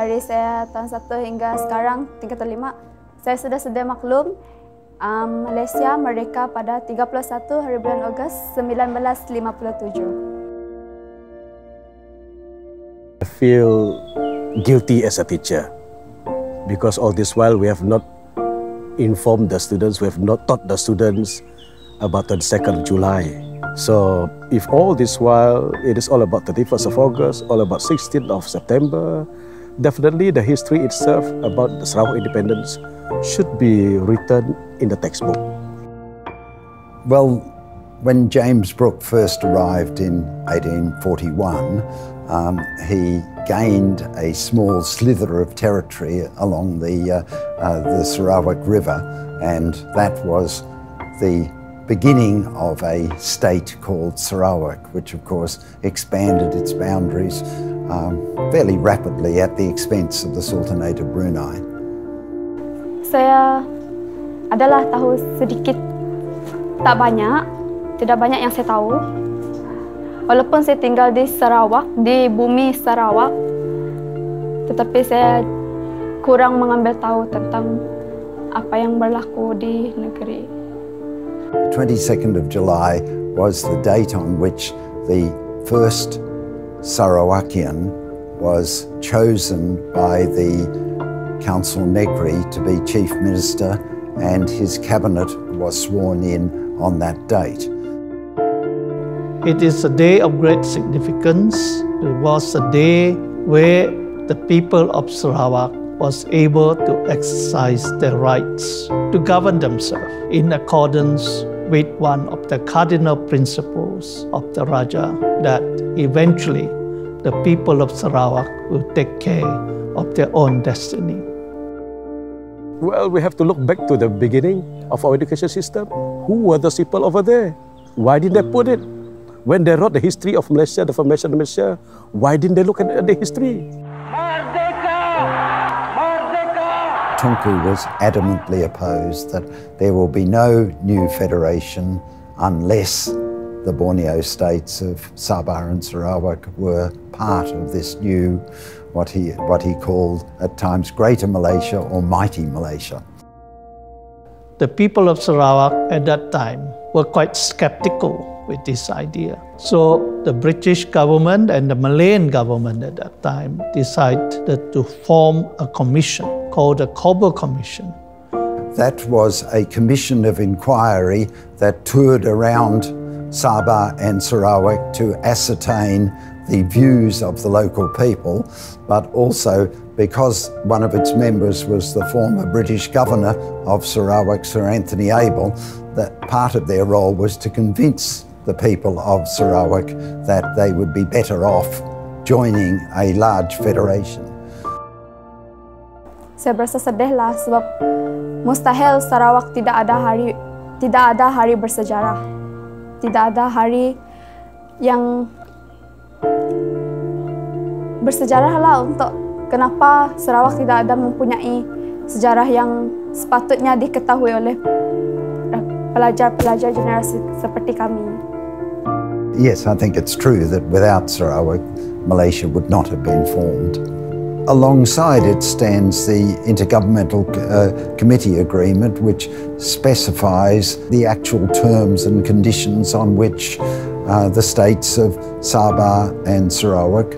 dari saya tahun 1 hingga sekarang tingkatan 5. Saya sudah sedia maklum um, Malaysia merdeka pada 31 hari bulan Ogos 1957. I feel guilty as a teacher because all this while we have not informed the students, we have not taught the students about the 2nd of July. So if all this while it is all about 31st of August, all about 16th of September, definitely the history itself about the Sarawak independence should be written in the textbook. Well, when James Brooke first arrived in 1841, um, he gained a small slither of territory along the, uh, uh, the Sarawak River, and that was the beginning of a state called Sarawak, which of course expanded its boundaries um, fairly rapidly at the expense of the Sultanate of Brunei. Saya adalah tahu sedikit, tak banyak, tidak banyak yang saya tahu. Walaupun saya tinggal di Sarawak, di bumi Sarawak, tetapi saya kurang mengambil tahu tentang apa yang berlaku di negeri 22nd of July was the date on which the first Sarawakian was chosen by the Council Negri to be Chief Minister and his cabinet was sworn in on that date. It is a day of great significance. It was a day where the people of Sarawak was able to exercise their rights to govern themselves in accordance with one of the cardinal principles of the Raja that eventually the people of Sarawak will take care of their own destiny. Well, we have to look back to the beginning of our education system. Who were those people over there? Why didn't they put it? When they wrote the history of Malaysia, the formation of Malaysia, why didn't they look at the history? Tunku was adamantly opposed that there will be no new federation unless the Borneo states of Sabah and Sarawak were part of this new, what he, what he called at times Greater Malaysia or Mighty Malaysia. The people of Sarawak at that time were quite skeptical with this idea. So the British government and the Malayan government at that time decided to form a commission called the Cobbold Commission. That was a commission of inquiry that toured around Sabah and Sarawak to ascertain the views of the local people, but also because one of its members was the former British governor of Sarawak, Sir Anthony Abell, that part of their role was to convince the people of Sarawak that they would be better off joining a large federation. saya berasa sedih lah sebab mustahil Sarawak tidak ada hari tidak ada hari bersejarah. Tidak ada hari yang bersejarah lah untuk kenapa Sarawak tidak ada mempunyai sejarah yang sepatutnya diketahui oleh pelajar-pelajar generasi seperti kami. Yes, I think it's true that without Sarawak, Malaysia would not have been formed. Alongside it stands the Intergovernmental uh, Committee Agreement, which specifies the actual terms and conditions on which uh, the states of Sabah and Sarawak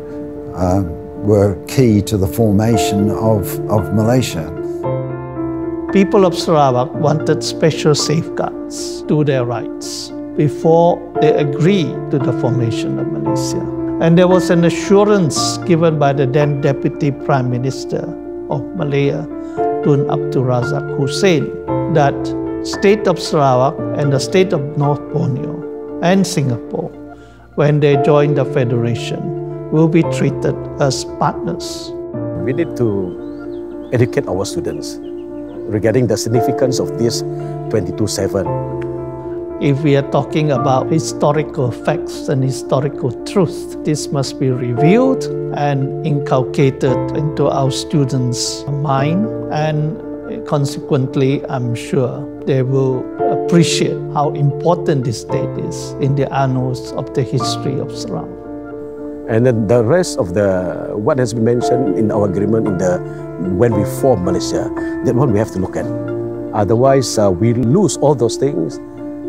uh, were key to the formation of, of Malaysia. People of Sarawak wanted special safeguards to their rights before they agreed to the formation of Malaysia. And there was an assurance given by the then Deputy Prime Minister of Malaya, Tun Abdul Razak Hussein, that state of Sarawak and the state of North Borneo and Singapore, when they join the federation, will be treated as partners. We need to educate our students regarding the significance of this 22-7 if we are talking about historical facts and historical truth, this must be revealed and inculcated into our students' mind, and consequently, I'm sure they will appreciate how important this date is in the annals of the history of Sarawak. And then the rest of the what has been mentioned in our agreement in the when we form Malaysia, that one we have to look at. Otherwise, uh, we lose all those things.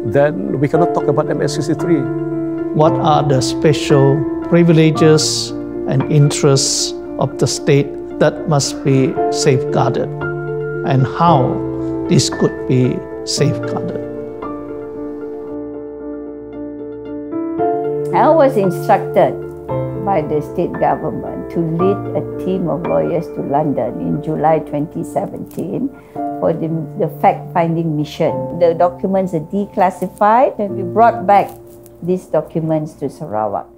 Then we cannot talk about MS63. What are the special privileges and interests of the state that must be safeguarded, and how this could be safeguarded? I was instructed by the state government to lead a team of lawyers to London in July 2017 for the, the fact-finding mission. The documents are declassified and we brought back these documents to Sarawak.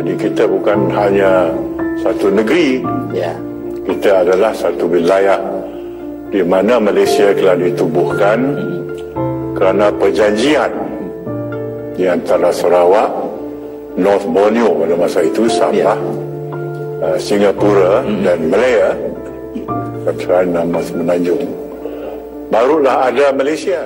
Jadi kita bukan hanya satu negeri, Ya. kita adalah satu wilayah di mana Malaysia telah ditubuhkan kerana perjanjian di antara Sarawak, North Borneo pada masa itu, Sabah, uh, Singapura dan Malaya, kerana nama semenanjung. Barulah ada Malaysia.